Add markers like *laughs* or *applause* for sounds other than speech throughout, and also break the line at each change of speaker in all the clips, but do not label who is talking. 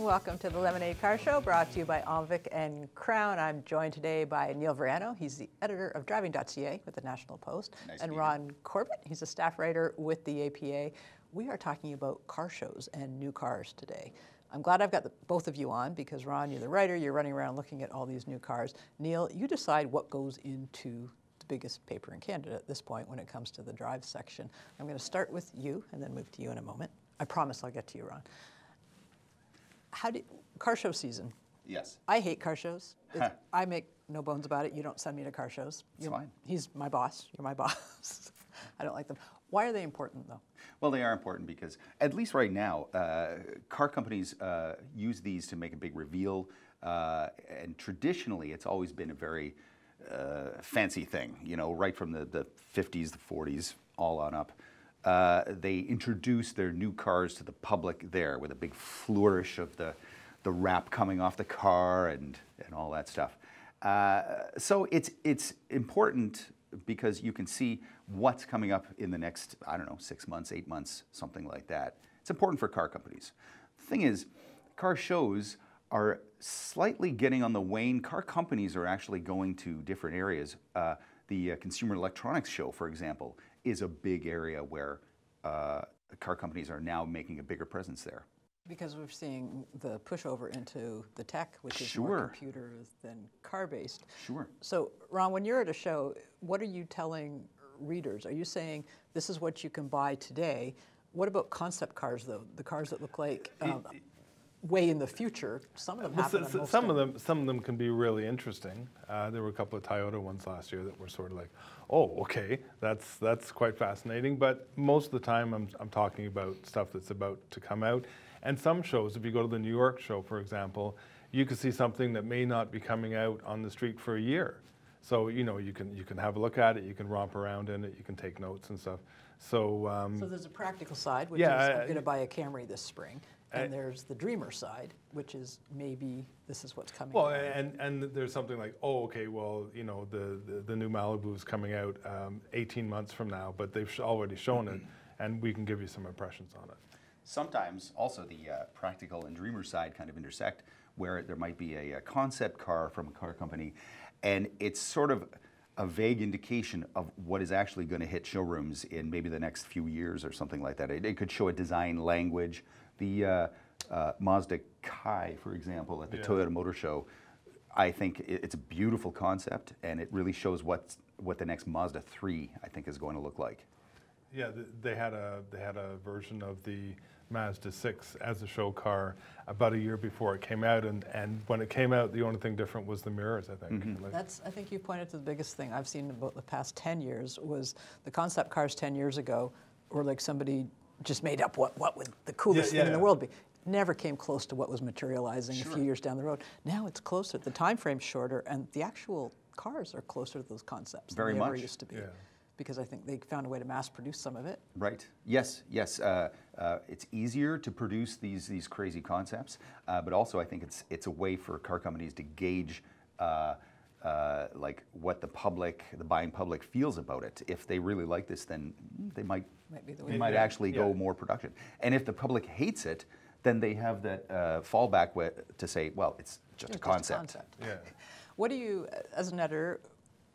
Welcome to the Lemon-Aid Car Show, brought to you by OMVIC and Krown. I'm joined today by Neil Vorano. He's the editor of Driving.ca with the National Post.
Nice
and Ron Corbett, he's a staff writer with the APA. We are talking about car shows and new cars today. I'm glad I've got the, both of you on because Ron, you're the writer, you're running around looking at all these new cars. Neil, you decide what goes into the biggest paper in Canada at this point when it comes to the drive section. I'm going to start with you and then move to you in a moment. I promise I'll get to you, Ron. How do car show season?
Yes.
I hate car shows. *laughs* I make no bones about it. You don't send me to car shows.
It's
You're-
fine.
He's my boss. You're my *laughs* boss. I don't like them. Why are they important though?
Well, they are important because, at least right now, uh, car companies uh, use these to make a big reveal. Uh, and traditionally, it's always been a very uh, fancy thing, you know, right from the, the 50s, the 40s, all on up. Uh, they introduce their new cars to the public there with a big flourish of the, the wrap coming off the car and, and all that stuff. Uh, so it's, it's important because you can see what's coming up in the next, I don't know, six months, eight months, something like that. It's important for car companies. The thing is, car shows are slightly getting on the wane. Car companies are actually going to different areas. Uh, the uh, Consumer Electronics Show, for example, is a big area where uh, car companies are now making a bigger presence there.
Because we're seeing the pushover into the tech, which is
Sure.
more computer than car based.
Sure.
So, Ron, when you're at a show, what are you telling readers? Are you saying this is what you can buy today? What about concept cars, though? The cars that look like um, way in the future. Some of them
Well,
happen.
so- so- some of them, some of them can be really interesting. Uh, there were a couple of Toyota ones last year that were sort of like, oh, okay, that's that's quite fascinating. But most of the time, I'm I'm talking about stuff that's about to come out. And some shows, if you go to the New York show, for example, you can see something that may not be coming out on the street for a year. So you know, you can you can have a look at it, you can romp around in it, you can take notes and stuff. So. Um,
So there's a practical side, which
Yeah,
is I'm going to buy a Camry this spring, and
I-
there's the dreamer side, which is maybe this is what's coming.
Well,
out.
and, and there's something like, oh, okay, well, you know, the, the, the new Malibu is coming out um, 18 months from now, but they've sh- already shown it, and we can give you some impressions on it.
Sometimes also the uh, practical and dreamer side kind of intersect, where there might be a, a concept car from a car company, and it's sort of a vague indication of what is actually going to hit showrooms in maybe the next few years or something like that. It, it could show a design language. The uh, uh, Mazda Kai, for example, at the
Yeah.
Tokyo Motor Show, I think it's a beautiful concept, and it really shows what what the next Mazda 3 I think is going to look like.
Yeah, they had a they had a version of the Mazda 6 as a show car about a year before it came out, and, and when it came out, the only thing different was the mirrors, I think. Like-
That's, I think you pointed to the biggest thing I've seen about the past 10 years was the concept cars 10 years ago were like somebody just made up what, what would the coolest
Yeah,
thing in the world be. Never came close to what was materializing a few years down the road. Now it's closer, the time frame's shorter, and the actual cars are closer to those concepts
Very
than they ever used to be.
Yeah.
Because I think they found a way to mass produce some of it.
Right. Yes. Yes. Uh, uh, it's easier to produce these these crazy concepts, uh, but also I think it's it's a way for car companies to gauge. Uh, uh, like what the public, the buying public feels about it. If they really like this, then they might
Might be the
they
way
might
Yeah,
actually go more production. And if the public hates it, then they have that uh, fallback wi- to say, well, it's just
It's
a concept.
concept.
yeah. *laughs*
What do you, as an editor,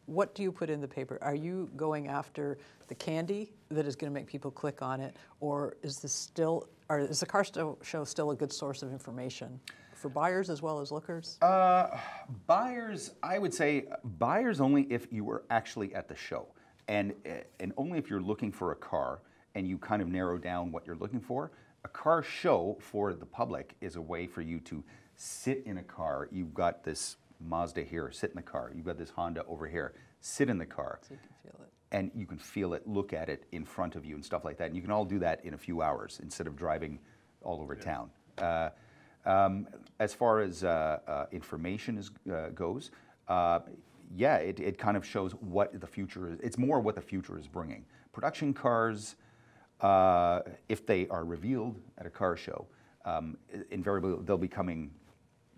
what do you put in the paper? Are you going after the candy that is going to make people click on it, or is this still, or is the car show still a good source of information for buyers as well as lookers?
Uh, buyers, I would say buyers only if you were actually at the show, and uh, and only if you're looking for a car and you kind of narrow down what you're looking for. A car show for the public is a way for you to sit in a car. You've got this Mazda here, sit in the car. You've got this Honda over here, sit in the car.
so you can feel it.
and you can feel it, look at it in front of you, and stuff like that. And you can all do that in a few hours instead of driving all over town. Uh, um, as far as uh, uh, information is, uh, goes, uh, yeah, it, it kind of shows what the future is. It's more what the future is bringing. Production cars, uh, if they are revealed at a car show, um, invariably they'll be coming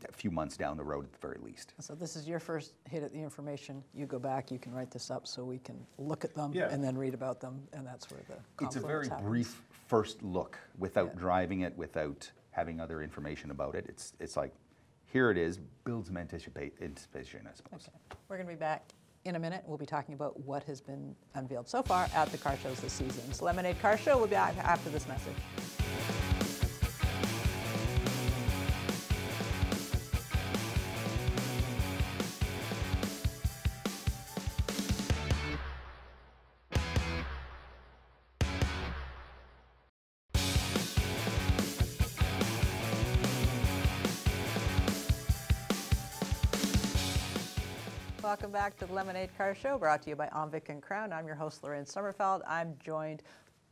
a few months down the road at the very least.
So this is your first hit at the information. You go back, you can write this up so we can look at them
Yeah.
and then read about them, and that's where the
It's a very
happens.
brief first look without
Yeah.
driving it, without having other information about it. It's it's like, here it is, builds some anticipa- anticipation, I suppose.
Okay. We're going to be back in a minute. We'll be talking about what has been unveiled so far at the car shows this season. It's Lemon-Aid Car Show. We'll be back after this message. Welcome back to the Lemon-Aid Car Show, brought to you by OMVIC and Krown. I'm your host, Lorraine Sommerfeld. I'm joined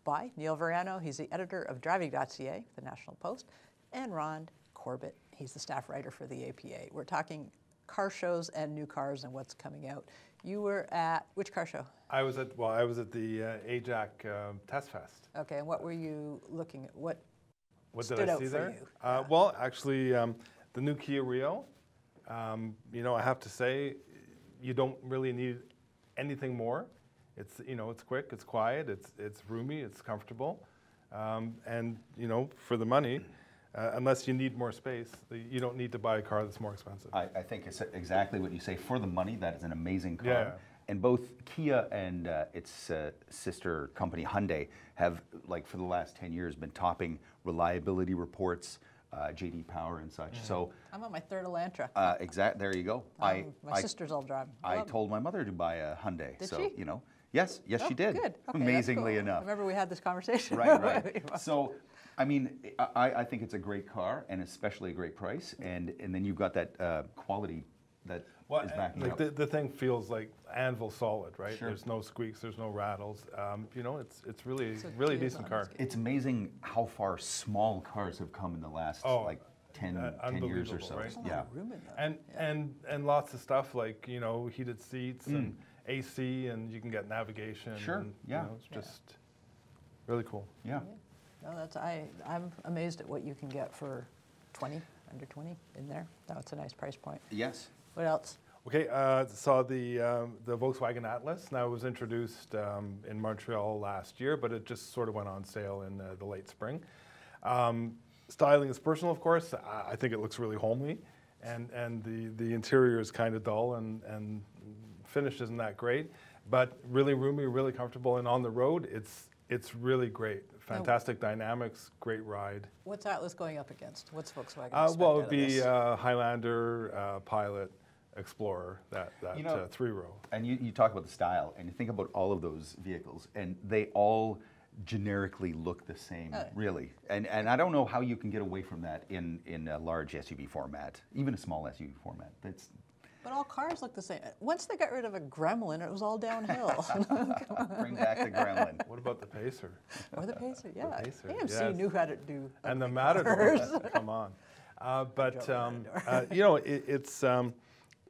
by Neil Vorano. He's the editor of Driving.ca, the National Post, and Ron Corbett. He's the staff writer for the APA. We're talking car shows and new cars and what's coming out. You were at which car show?
I was at well, I was at the uh, AJAC um, Test Fest.
Okay, and what were you looking at? What
What
Stood
did I
out
see there? Uh,
yeah.
Well, actually, um, the new Kia Rio. Um, you know, I have to say, you don't really need anything more. It's you know, it's quick, it's quiet, it's it's roomy, it's comfortable, um, and you know, for the money, uh, unless you need more space, you don't need to buy a car that's more expensive.
I, I think it's exactly what you say. For the money, that is an amazing car.
Yeah.
And both Kia and uh, its uh, sister company Hyundai have, like for the last 10 years, been topping reliability reports, uh, JD Power and such. So,
I'm on my third Elantra.
uh, exact. There you go. I,
Um, my
I,
sisters all drive.
I
love 'em.
told my mother to buy a Hyundai.
Did
so
she?
you know, yes, yes,
Oh,
she did.
Good. Okay,
Amazingly
cool.
enough.
Remember we had this conversation.
right, *laughs* right. So, I mean, I, I think it's a great car and especially a great price. And and then you've got that uh, quality that is backing
like
up.
the, the thing feels like anvil solid, right?
Sure.
There's no squeaks, there's no rattles. Um, you know, it's it's really
So
really decent car.
It's amazing how far small cars have come in the last
Oh,
like 10,
uh,
10 years or so.
right?
There's a
Yeah.
room in there.
And and and lots of stuff like you know heated seats and AC, and you can get navigation.
Mm. Sure,
and,
yeah.
You know, it's just really cool.
Yeah.
No, that's I. I'm amazed at what you can get for 20, under 20 in there. No, it's a nice price point.
Yes.
What else?
Okay, uh, saw the um, the Volkswagen Atlas. Now it was introduced um, in Montreal last year, but it just sort of went on sale in uh, the late spring. Um, styling is personal, of course. I, I think it looks really homely, and and the the interior is kind of dull, and and finish isn't that great, but really roomy, really comfortable, and on the road, it's it's really great. Fantastic dynamics, great ride.
What's Atlas going up against? What's Volkswagen?
Uh, well, it would be uh, Highlander, uh, Pilot, Explorer, that that
You know-
uh, three row.
And you, you talk about the style, and you think about all of those vehicles, and they all generically look the same,
Oh.
really. And and I don't know how you can get away from that in in a large SUV format, even a small SUV format. That's
But all cars look the same. Once they got rid of a Gremlin, it was all downhill. *laughs*
bring back the Gremlin.
What about the Pacer?
or the Pacer, yeah.
Pacer,
AMC
yes.
knew how to do.
and the
ugly
Matador, *laughs*
cars.
come on. Uh, but um, uh, you know, it, it's um,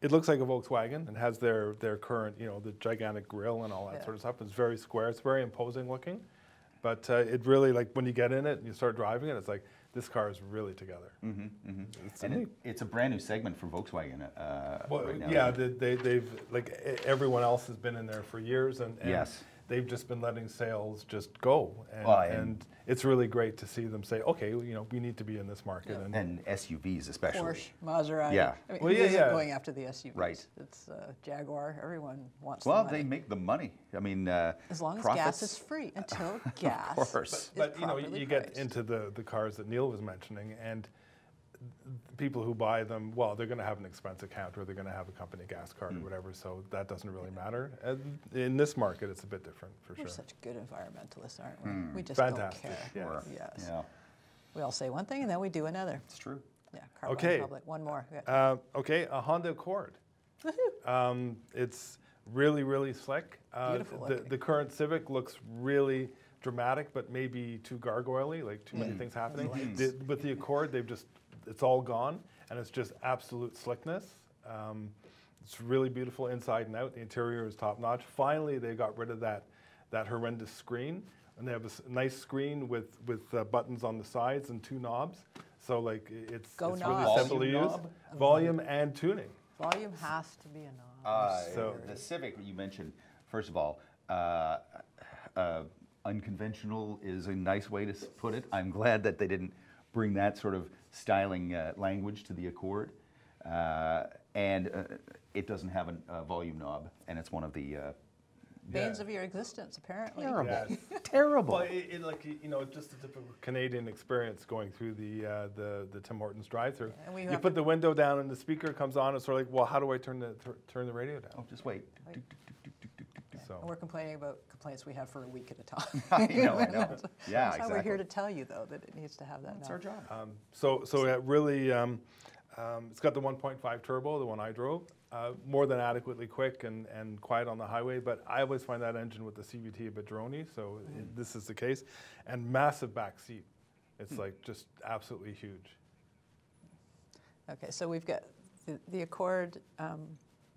it looks like a Volkswagen. and has their their current, you know, the gigantic grille and all that
Yeah.
sort of stuff. It's very square. It's very imposing looking. But uh, it really like when you get in it and you start driving it, it's like this car is really together. It's
And it, it's a brand new segment for Volkswagen uh,
Well,
right now.
yeah, they, they, they've like e- everyone else has been in there for years, and, and
Yes.
They've just been letting sales just go, and,
Well, and-
and it's really great to see them say, okay, you know, we need to be in this market, and
And SUVs especially.
Porsche, Maserati.
Yeah.
I mean,
Well, yeah, yeah.
going after the SUVs?
Right.
It's uh, Jaguar. Everyone wants
Well,
the money.
they make the money. I mean, uh,
as long as
profits,
gas is free. Until *laughs* gas.
of course.
is
but you know,
properly
you get into the the cars that Neil was mentioning, and the people who buy them, well, they're going to have an expense account, or they're going to have a company gas card,
Hmm.
or whatever. So that doesn't really matter. And in this market, it's a bit different for sure.
We're such good environmentalists, aren't we?
Hmm.
We just
Fantastic,
don't care.
yes.
Yes.
Yeah,
We all say one thing and then we do another.
it's true.
Yeah. Car
Okay.
Public. One more.
Uh, okay, a Honda Accord. Um, it's really, really slick. Uh,
Beautiful
the, the current Civic looks really dramatic, but maybe too gargoyle like too many things happening. The, with the Accord, they've just, it's all gone, and it's just absolute slickness. Um, it's really beautiful inside and out. The interior is top notch. Finally, they got rid of that, that horrendous screen, and they have a nice screen with, with uh, buttons on the sides and two knobs. So like it's,
Go
it's
knobs.
really simple to use. Volume and tuning.
Volume has to be a knob.
Uh,
So-
the Civic you mentioned, first of all, uh, uh, unconventional is a nice way to put it. I'm glad that they didn't bring that sort of styling uh, language to the Accord. Uh, and uh, it doesn't have an- a volume knob, and it's one of the uh,
Banes
Yeah.
of your existence, apparently.
terrible,
Yeah. *laughs*
terrible.
Well, it, it like you know, just a typical Canadian experience going through the uh, the the Tim Hortons drive-through.
And we
You put the window down and the speaker comes on. It's sort of like, well, how do I turn the tur- turn the radio down?
Oh, just wait.
Wait.
So
And we're complaining about complaints we have for a week at a *laughs* time.
I know, I know. *laughs* Yeah,
That's
exactly.
why we're here to tell you, though, that it needs to have that
That's
knob.
our job.
Um, so, so it really, um, um, it's got the 1.5 turbo, the one I drove, uh, more than adequately quick and, and quiet on the highway. But I always find that engine with the CVT a bit drony, so it, this is the case. And massive back seat. It's like just absolutely huge.
Okay, so we've got the, the Accord, um,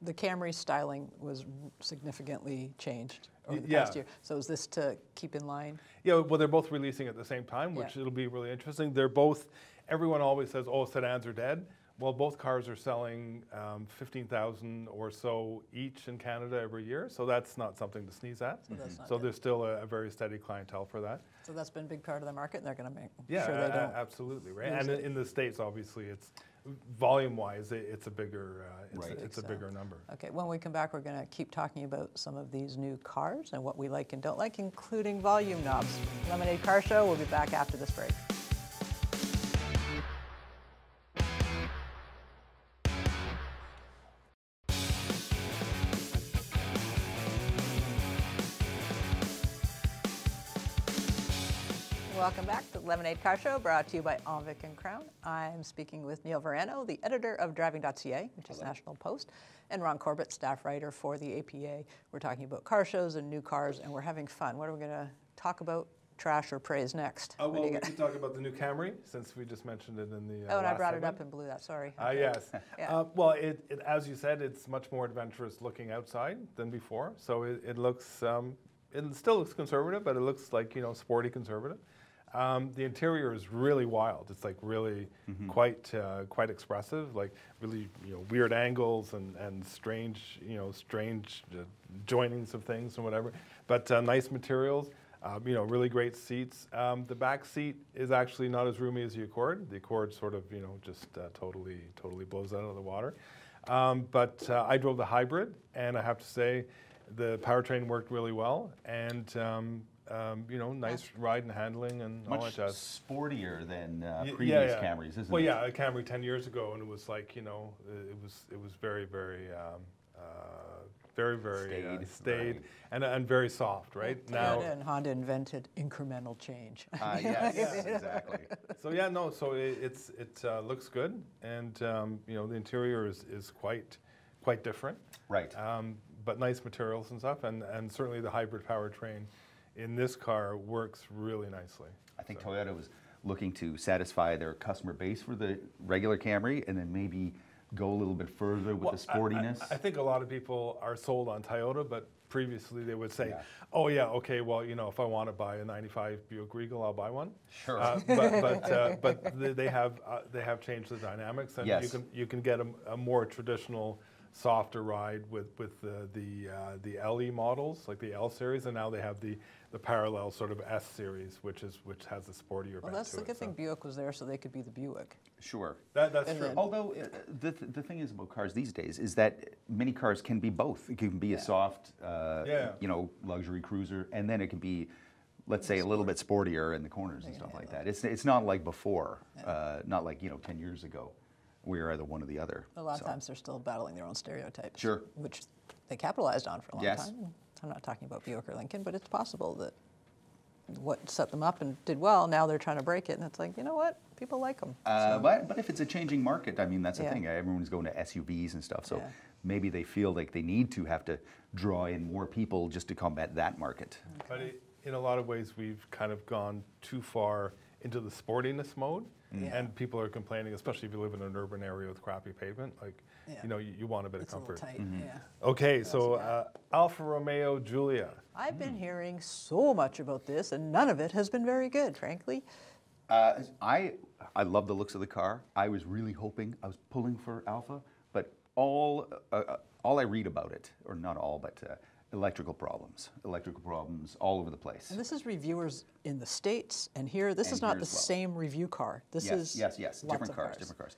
the Camry styling was significantly changed over the past year. So is this to keep in line?
Yeah, well, they're both releasing at the same time, which
Yeah.
it'll be really interesting. They're both, everyone always says, oh, sedans are dead. Well, both cars are selling um, 15,000 or so each in Canada every year, so that's not something to sneeze at.
So not
So there's still a, a very steady clientele for that.
So that's been a big part of the market, and they're going to make
Yeah,
sure they don't.
absolutely, right? And
it.
in the States, obviously, it's, volume-wise, it- it's a bigger, uh, it's,
Right.
a, it's a
So-
bigger number.
Okay, when we come back, we're going to keep talking about some of these new cars and what we like and don't like, including volume knobs. Lemon-Aid Car Show, we'll be back after this break. Lemon-Aid Car Show, brought to you by OMVIC and Krown. I'm speaking with Neil Vorano, the editor of Driving.ca, which is National Post, and Ron Corbett, staff writer for the APA. We're talking about car shows and new cars, and we're having fun. What are we going to talk about? Trash or praise next?
Oh, well, we could talk about the new Camry, since we just mentioned it in the uh,
Oh, and I brought it up and blew that. Sorry.
Ah,
Okay.
yes.
Yeah.
Uh, well, it, it, as you said, it's much more adventurous looking outside than before. So it, it looks, um, it still looks conservative, but it looks like you know sporty conservative. Um, the interior is really wild. It's like really quite uh, quite expressive, like really you know weird angles and, and strange you know strange uh, joinings of things and whatever. But uh, nice materials. Um, you know, really great seats. Um, the back seat is actually not as roomy as the Accord. The Accord sort of, you know, just uh, totally, totally blows out of the water. Um, but uh, I drove the hybrid, and I have to say, the powertrain worked really well, and um, you know, nice ride and handling and all that
Much
jazz.
sportier than uh,
Y-
previous Camrys, isn't
well,
it?
yeah, a Camry 10 years ago, and it was like, you know, uh, it was it was very, very, um, uh, very, very uh,
Staid,
staid
right.
and, and very soft, right?
Toyota and Honda invented incremental change.
Uh, *laughs* yes, exactly. *laughs*
so yeah, no, so it, it's it uh, looks good, and um, you know the interior is, is quite quite different,
Right.
um, but nice materials and stuff, and and certainly the hybrid powertrain in this car works really nicely.
I think Toyota was looking to satisfy their customer base for the regular Camry and then maybe go a little bit further with
Well,
the
I- I-
sportiness.
I, think a lot of people are sold on Toyota, but previously they would say,
Yeah.
"Oh yeah, okay, well you know if I want to buy a '95 Buick Regal, I'll buy one."
Sure.
Uh, but but, uh, but they- have uh, they have changed the dynamics, and you can you can get a, a more traditional, softer ride with with the the uh, the LE models like the L series, and now they have the the parallel sort of S series, which is which has a sportier.
Well,
bent
that's
to
the
it,
good
so-
thing Buick was there so they could be the Buick.
sure.
That, that's
And
true.
then-
Although uh, the, th- the thing is about cars these days is that many cars can be both. It can be a soft, uh,
Yeah.
you know, luxury cruiser, and then it can be, let's say, a little bit sportier in the corners and stuff like that. It's it's not like before, uh, not like you know, ten years ago, we are either one or the other.
A lot of times they're still battling their own stereotypes.
Sure.
Which they capitalized on for a long
Yes.
time. I'm not talking about Buick or Lincoln, but it's possible that what set them up and did well, now they're trying to break it. And it's like, you know what? People like them.
Uh, but, but if it's a changing market, I mean, that's the
Yeah.
thing. Everyone's going to SUVs and stuff. So
Yeah.
maybe they feel like they need to have to draw in more people just to combat that market.
But it, in a lot of ways, we've kind of gone too far into the sportiness mode,
Yeah.
and people are complaining, especially if you live in an urban area with crappy pavement. Like,
Yeah.
you know, you, you want a bit
It's
of
little
comfort.
tight,
Mm-hmm.
yeah.
Okay, so
yeah.
uh, Alfa Romeo Giulia.
I've been hearing so much about this, and none of it has been very good, frankly.
Uh, I I love the looks of the car. I was really hoping I was pulling for Alfa, but all uh, uh, all I read about it, or not all, but uh, electrical problems, electrical problems all over the place.
And this is reviewers in the States, and here, this is not the
well.
same review car. This
yes,
is
yes, yes, different
of
cars, different cars.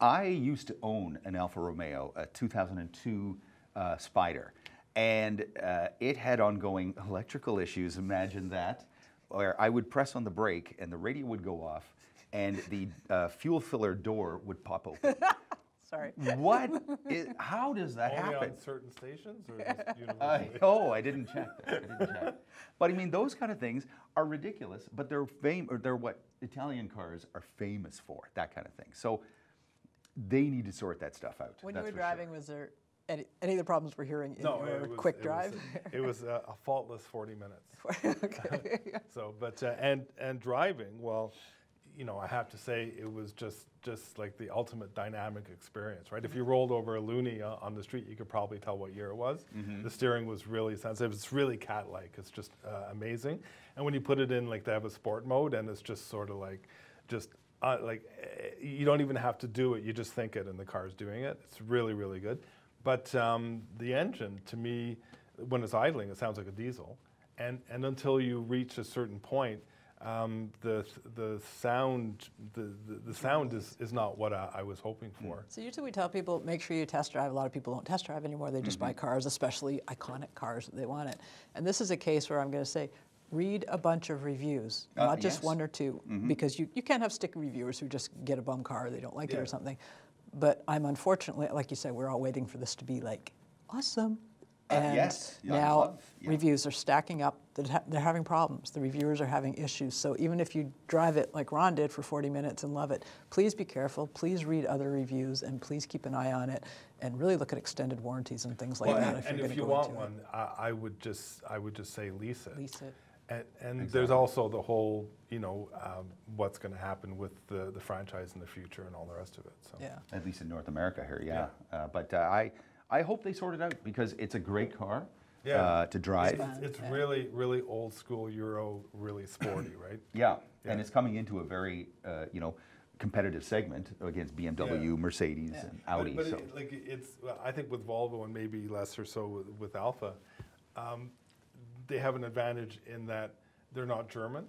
I used to own an Alfa Romeo, a 2002 uh, Spider, and uh, it had ongoing *laughs* electrical issues. Imagine that, where I would press on the brake and the radio would go off, and the uh, fuel filler door would pop open. *laughs*
Sorry.
what? *laughs* Is, how does that
Only
happen?
on certain stations or just *laughs*
I,
universally?
oh, I didn't check that. I didn't check. But I mean, those kind of things are ridiculous. But they're fame, or they're what Italian cars are famous for. That kind of thing. So they need to sort that stuff out.
When you were
for sure.
driving, was there any, any of the problems we're hearing in
No,
your
was,
quick
it
drive?
Was, it was a, a faultless 40 minutes. *laughs*
okay.
So, but uh, and and driving, well, you know, I have to say it was just just like the ultimate dynamic experience, right? If you rolled over a loonie uh, on the street, you could probably tell what year it was.
Mm-hmm.
The steering was really sensitive. It's really cat-like. It's just uh, amazing. And when you put it in, like they have a sport mode, and it's just sort of like, just uh, like eh, you don't even have to do it. You just think it, and the car's doing it. It's really really good. But um, the engine, to me, when it's idling, it sounds like a diesel. And, and until you reach a certain point, um, the, the sound, the, the, the sound is, is not what I, I was hoping for.
So usually we tell people, make sure you test drive. A lot of people don't test drive anymore. They just buy
Mm-hmm.
cars, especially iconic cars that they want it. And this is a case where I'm going to say, read a bunch of reviews,
Uh,
not just
yes.
one or 2 because you, you can't have stick reviewers who just get a bum car, they don't like it or something. But I'm unfortunately, like you said, we're all waiting for this to be like, awesome.
Uh,
And
yes.
Now
love- yeah.
reviews are stacking up. They're, having problems. The reviewers are having issues. So even if you drive it like Ron did for 40 minutes and love it, please be careful. Please read other reviews and please keep an eye on it and really look at extended warranties and things like
Well,
that.
and,
if
and
you're
if
gonna
you
go
want
into
one, I, I would just I would just say lease it.
it, lease it.
And, and there's also the whole, you know, um, what's going to happen with the, the franchise in the future and all the rest of it. So.
Yeah.
At least in North America here, yeah. Uh, but uh, I, I hope they sort it out because it's a great car
Yeah.
uh, to drive.
It's, it's really, really old school Euro, really sporty, right?
Yeah, *coughs*
Yeah.
and it's coming into a very, uh, you know, competitive segment against BMW,
Yeah.
Mercedes, and Audi.
But, but
so.
it, like it's, I think with Volvo and maybe less or so with, with Alfa, um, they have an advantage in that they're not German.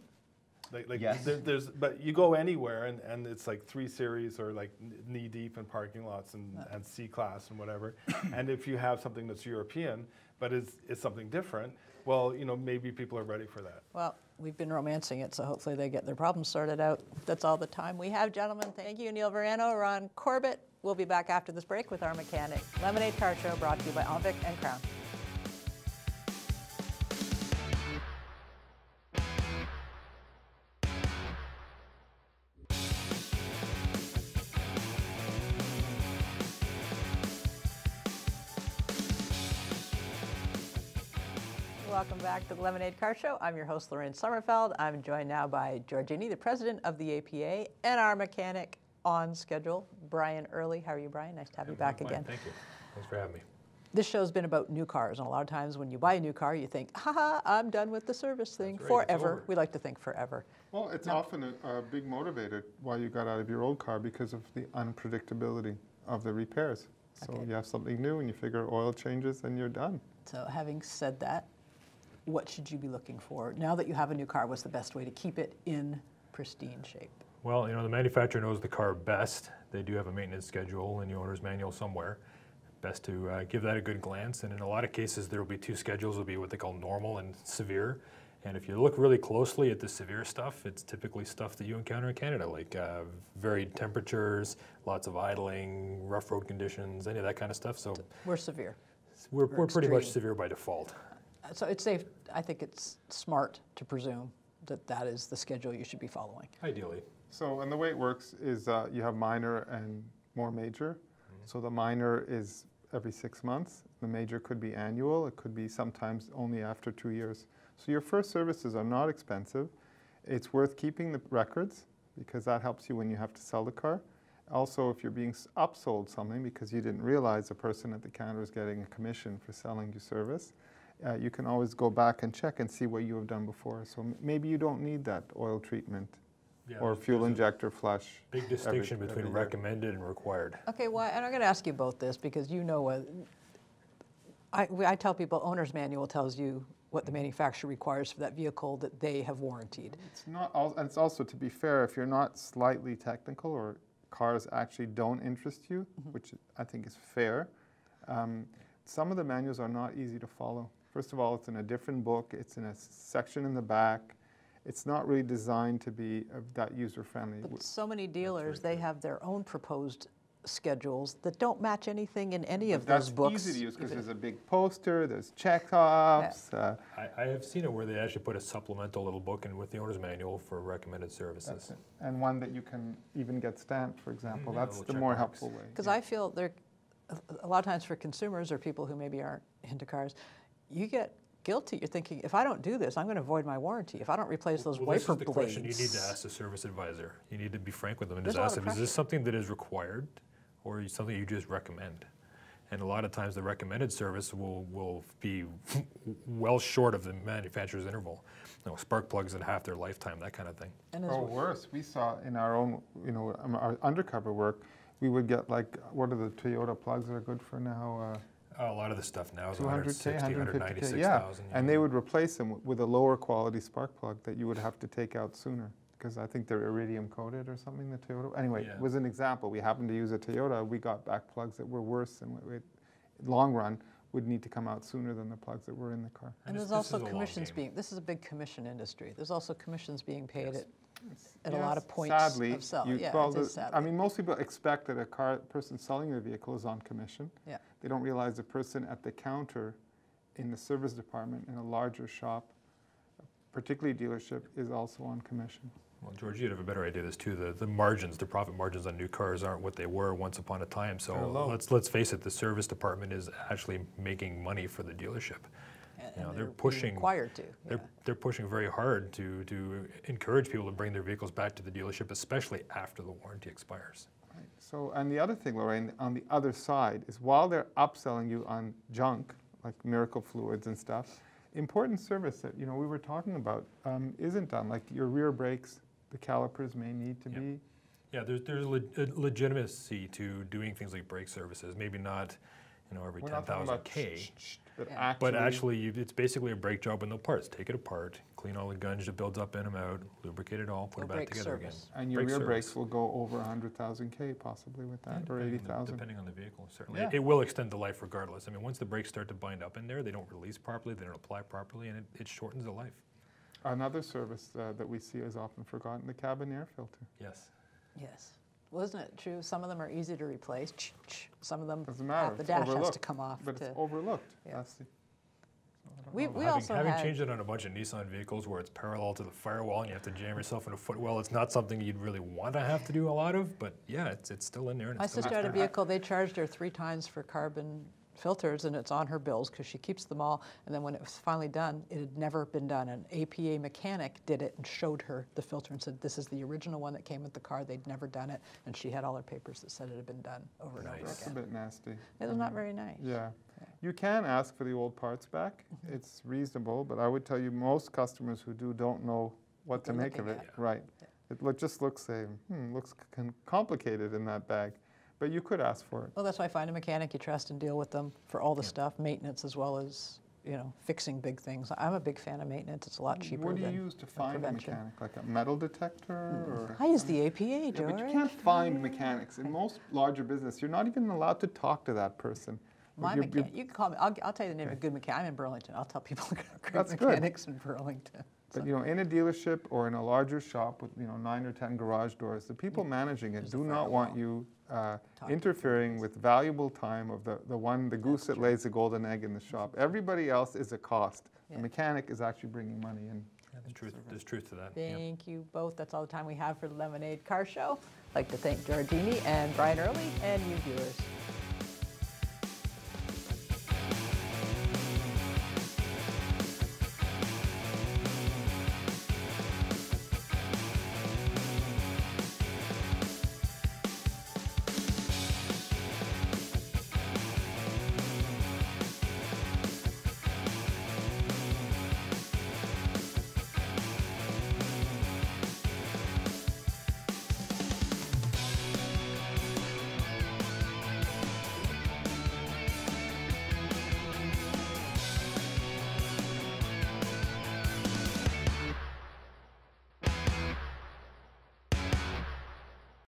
Like, like
Yes.
there, there's, but you go anywhere and, and it's like three series or like knee deep in parking lots and, and C class and whatever. *coughs* and if you have something that's European, but is, is something different, well, you know, maybe people are ready for that.
Well, we've been romancing it, so hopefully they get their problems sorted out. That's all the time we have, gentlemen. Thank you, Neil Vorano, Ron Corbett. We'll be back after this break with our mechanic. Lemon-Aid Car Show brought to you by OMVIC and Krown. To the Lemon-Aid Car Show. I'm your host, Lorraine Sommerfeld. I'm joined now by George Iny, the president of the APA, and our mechanic on schedule, Brian Early. How are you, Brian? Nice to have you back
Fine,
again.
Thank you. Thanks for having me.
This show's been about new cars, and a lot of times when you buy a new car, you think, haha, I'm done with the service thing
right,
forever. We like to think forever.
Well, it's often a, a big motivator why you got out of your old car because of the unpredictability of the repairs. So
Okay.
you have something new and you figure oil changes and you're done.
So, having said that, what should you be looking for? Now that you have a new car, what's the best way to keep it in pristine shape?
Well, you know, the manufacturer knows the car best. They do have a maintenance schedule in the owner's manual somewhere. Best to uh, give that a good glance. And in a lot of cases, there will be two schedules. Will be what they call normal and severe. And if you look really closely at the severe stuff, it's typically stuff that you encounter in Canada, like uh, varied temperatures, lots of idling, rough road conditions, any of that kind of stuff. So
We're severe.
we're, we're pretty much severe by default.
So, it's safe, I think it's smart to presume that that is the schedule you should be following.
Ideally.
So, and the way it works is uh, you have minor and more major. So the minor is every six months. The major could be annual. It could be sometimes only after two years. So your first services are not expensive. It's worth keeping the records because that helps you when you have to sell the car. Also, if you're being upsold something because you didn't realize the person at the counter is getting a commission for selling you service, uh, you can always go back and check and see what you have done before. So m- maybe you don't need that oil treatment
Yeah,
or fuel injector flush.
Big distinction
every
between
year.
recommended and required.
Okay, well, and I'm going to ask you both this because you know what. I, we- I tell people, owner's manual tells you what the manufacturer requires for that vehicle that they have warranted.
It's not, al- and it's also, to be fair, if you're not slightly technical or cars actually don't interest you, which I think is fair, um, some of the manuals are not easy to follow. First of all, it's in a different book, it's in a section in the back. It's not really designed to be uh, that user-friendly.
But so many dealers, they have their own proposed schedules that don't match anything in any of
That's
those books.
That's easy to use because there's a big poster, there's checkoffs. uh,
I, I have seen it where they actually put a supplemental little book in with the owner's manual for recommended services.
And one that you can even get stamped, for example.
yeah,
That's the more
marks.
helpful way.
Because I feel there, a- a lot of times for consumers or people who maybe aren't into cars, you get guilty. You're thinking, if I don't do this, I'm going to void my warranty. If I don't replace those
Well,
wiper
this is the
blades.
question you need to ask the service advisor. You need to be frank with them and
There's
just ask them, is this something that is required or is something you just recommend? And a lot of times the recommended service will, will be *laughs* well short of the manufacturer's interval. You know, spark plugs that half their lifetime, that kind of thing.
And
Or worse, we saw in our own, you know, um, our undercover work, we would get like, what are the Toyota plugs that are good for now?
Oh, a lot of the stuff now is
200K,
160,
150K? Yeah,
196,000.
and they would replace them with a lower quality spark plug that you would have to take out sooner. Because I think they're iridium coated or something, the Toyota. Anyway,
Yeah.
it was an example. We happened to use a Toyota, we got back plugs that were worse and we- long run would need to come out sooner than the plugs that were in the car.
And
this-
there's also commissions
game.
being, this is a big commission industry. There's also commissions being paid
Yes.
at, at a lot of points
sadly,
of sell.
you-
Yeah,
well,
it
the-
is sadly.
I mean, most people expect that a car person selling the vehicle is on commission.
Yeah.
They don't realize the person at the counter in the service department in a larger shop, particularly dealership, is also on commission.
Well, George, you'd have a better idea of this too. The, the margins, the profit margins on new cars aren't what they were once upon a time. So let's let's face it, the service department is actually making money for the dealership.
And-
you know,
and
they're pushing-
Required to,
They're, they're pushing very hard to, to encourage people to bring their vehicles back to the dealership, especially after the warranty expires.
Right. So, and the other thing, Lorraine, on the other side is while they're upselling you on junk, like miracle fluids and stuff, important service that, you know, we were talking about um, isn't done. Like your rear brakes, the calipers may need to
Yep.
be.
Yeah, there's, there's leg- uh, legitimacy to doing things like brake services, maybe not, you know, every
We're
10,000 K.
sh- sh- but
Yeah.
actually,
But actually, you, it's basically a brake job with no parts. Take it apart, clean all the gunge that builds up in them out, lubricate it all, put
No
it back together
service.
again.
and your
Brake
rear
service.
brakes will go over 100,000 K possibly with
Yeah,
that, or
depending on the-
80,000.
Depending on the vehicle, certainly.
Yeah.
It, it will extend the life regardless. I mean, once the brakes start to bind up in there, they don't release properly, they don't apply properly, and it, it shortens the life.
Another service uh, that we see is often forgotten, the cabin air filter.
Yes.
Yes. Well, isn't it true? Some of them are easy to replace. Ch- ch- Some of them,
Doesn't matter,
half the dash has to come off.
But
to-
it's overlooked.
yeah.
That's the,
We, we
having,
also
having
had,
changed it on a bunch of Nissan vehicles where it's parallel to the firewall and you have to jam yourself in a footwell, it's not something you'd really want to have to do a lot of, but yeah, it's, it's still in there. And
my
it's
sister had a vehicle, they charged her three times for carbon filters and it's on her bills because she keeps them all. And then when it was finally done, it had never been done. An APA mechanic did it and showed her the filter and said, this is the original one that came with the car. They'd never done it. And she had all her papers that said it had been done over and over
Nice.
that's a bit nasty.
It was not very nice.
Yeah. You can ask for the old parts back.
Mm-hmm.
It's reasonable, but I would tell you most customers who do don't know what to
they're
make of it.
looking at.
Right. It look, just looks say, hmm, looks complicated in that bag, but you could ask for it.
Well, that's why I find a mechanic you trust and deal with them for all the stuff, maintenance as well as, you know, fixing big things. I'm a big fan of maintenance. It's a lot cheaper
What do you
than
use to find a mechanic? Like a metal detector mm. or?
I use the APA,
Yeah, but you can't find mechanics. In most larger business, you're not even allowed to talk to that person.
My
You're-
mechanic, you can call me, I'll, I'll tell you the name of a good mechanic. I'm in Burlington. I'll tell people *laughs* great
That's good.
mechanics in Burlington.
But you know, in a dealership or in a larger shop with you know nine or ten garage doors, the people managing it
There's
do not want you uh, interfering with valuable time of the, the one the goose that lays the golden egg in the shop. Everybody else is a cost.
Yeah.
The mechanic is actually bringing money in.
Yeah, there's, truth, there's truth to that. yeah.
Thank you both. That's all the time we have for the Lemon-Aid Car Show. I'd like to thank George Iny and Brian Early and you viewers.